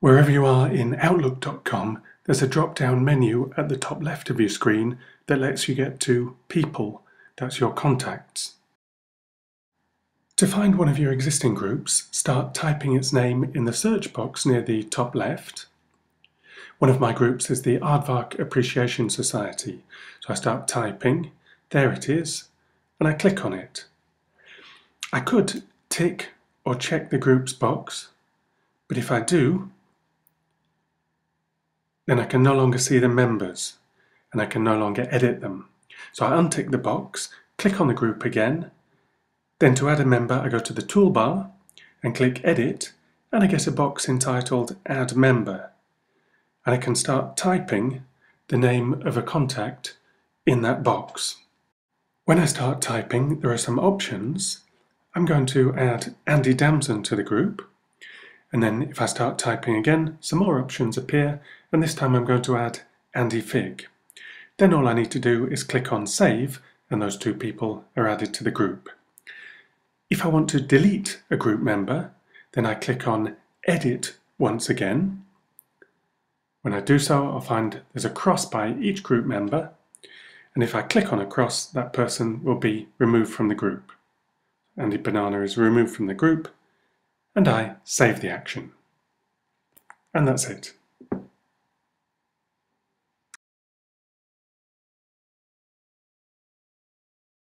Wherever you are in Outlook.com, there's a drop down menu at the top left of your screen that lets you get to People, that's your contacts. To find one of your existing groups, start typing its name in the search box near the top left. One of my groups is the Aardvark Appreciation Society, so I start typing, there it is, and I click on it. I could tick or check the groups box, but if I do, then I can no longer see the members and I can no longer edit them. So I untick the box, click on the group again, then to add a member I go to the toolbar and click edit and I get a box entitled add member and I can start typing the name of a contact in that box. When I start typing there are some options. I'm going to add Andy Damson to the group and then if I start typing again, some more options appear, and this time I'm going to add Andy Fig. Then all I need to do is click on Save, and those two people are added to the group. If I want to delete a group member, then I click on Edit once again. When I do so, I'll find there's a cross by each group member, and if I click on a cross, that person will be removed from the group. Andy Banana is removed from the group, and I save the action. And that's it.